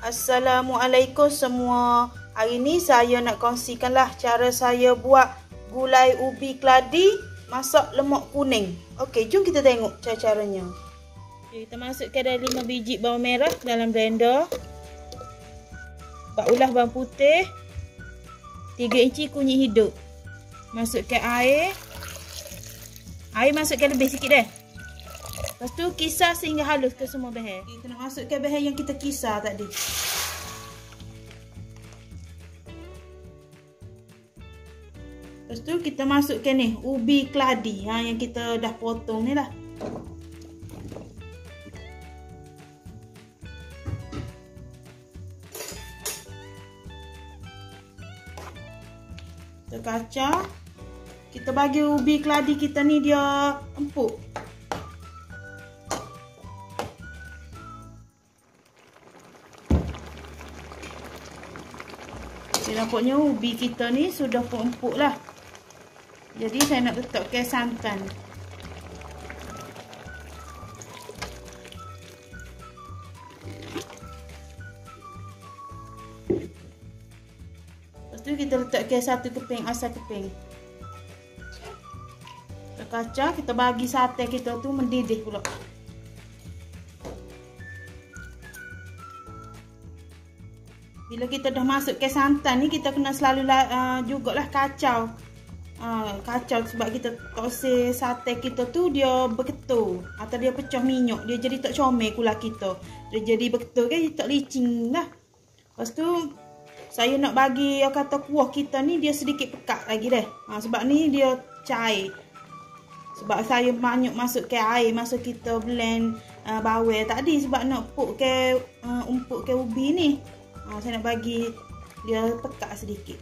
Assalamualaikum semua. Hari ni saya nak kongsikanlah cara saya buat gulai ubi keladi masak lemak kuning. Okey, jom kita tengok cara-caranya. Okay, kita masukkan dalam 5 biji bawang merah dalam blender. Bak ulah bawang putih. 3 inci kunyit hidup. Masukkan air. Air masukkan lebih sikit dah. Lepas tu kisar sehingga halus ke semua bahan. Kita nak masukkan bahan yang kita kisar tadi. Lepas tu kita masukkan ni ubi keladi ha, yang kita dah potong ni lah. Kita kacau. Kita bagi ubi keladi kita ni dia empuk. Okay, nampaknya ubi kita ni sudah pun empuk lah. Jadi saya nak letakkan santan. Lepas tu kita letakkan satu keping asal keping. Kacau, kita bagi sate kita tu mendidih pula. Bila kita dah masuk ke santan ni kita kena selalu uh, jugalah kacau. Uh, kacau sebab kita kose sate kita tu dia berketul atau dia pecah minyak dia jadi tak comel kula kita. Dia jadi berketul kan dia tak licin lah. Lepas tu saya nak bagi yang kata kuah kita ni dia sedikit pekat lagi deh. Ha, sebab ni dia cair. Sebab saya banyak masuk ke air masuk kita blend uh, bawang tadi sebab nak puk ke uh, umpuk ke ubi ni. Ha, saya nak bagi dia pekat sedikit.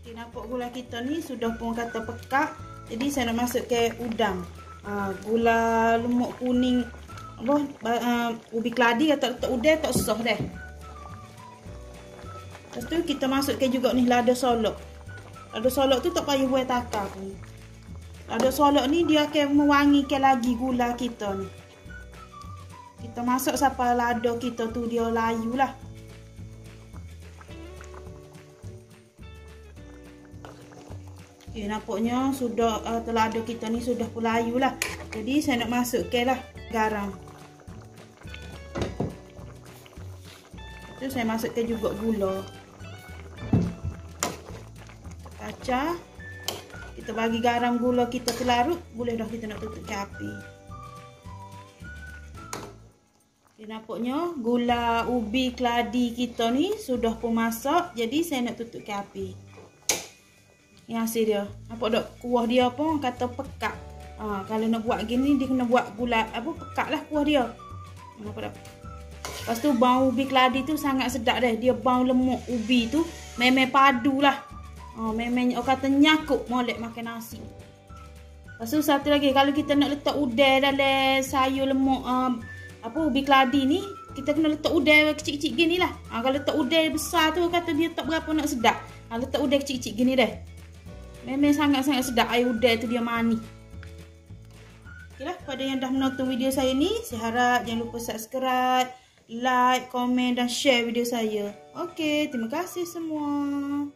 Okay, nampak gula kita ni sudah pun kata pekat. Jadi saya nak masuk ke udang. Ha, gula lemak kuning apa uh, ubi keladi atau letak udang tak susah dah. Lepas tu kita masuk ke juga ni lada solok. Lada solok tu tak payah buat takar pun. Lada solok ni dia akan mewangikan lagi gula kita ni. Kita masuk sampai lada kita tu dia layu lah. Okay, nampaknya sudah uh, telada kita ni sudah pulayu lah. Jadi saya nak masukkan lah garam. Tu saya masukkan juga gula. Kaca. Kita bagi garam gula kita terlarut. Boleh dah kita nak tutup api. Okay, nampaknya gula ubi keladi kita ni sudah pun masak. Jadi saya nak tutup api. Yang hasil dia. Nampak tak kuah dia pun kata pekat. Ha, kalau nak buat gini dia kena buat gula apa pekat lah kuah dia. Nampak tak? Lepas tu bau ubi keladi tu sangat sedap dah. Dia bau lemuk ubi tu memang padu lah. Ha, memang orang kata nyakuk molek makan nasi. Lepas tu satu lagi kalau kita nak letak udang dalam sayur lemuk um, apa ubi keladi ni kita kena letak udang kecil-kecil gini lah. Ha, kalau letak udang besar tu kata dia tak berapa nak sedap. Ha, letak udang kecil-kecil gini dah. Memang sangat-sangat sedap air udang tu dia mani. Okeylah, pada yang dah menonton video saya ni, saya harap jangan lupa subscribe, like, komen dan share video saya. Okey, terima kasih semua.